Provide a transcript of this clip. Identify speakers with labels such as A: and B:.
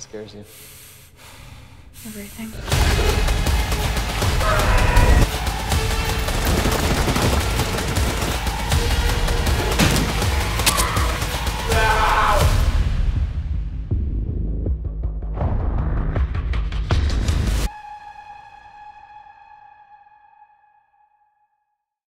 A: scares you?
B: Everything.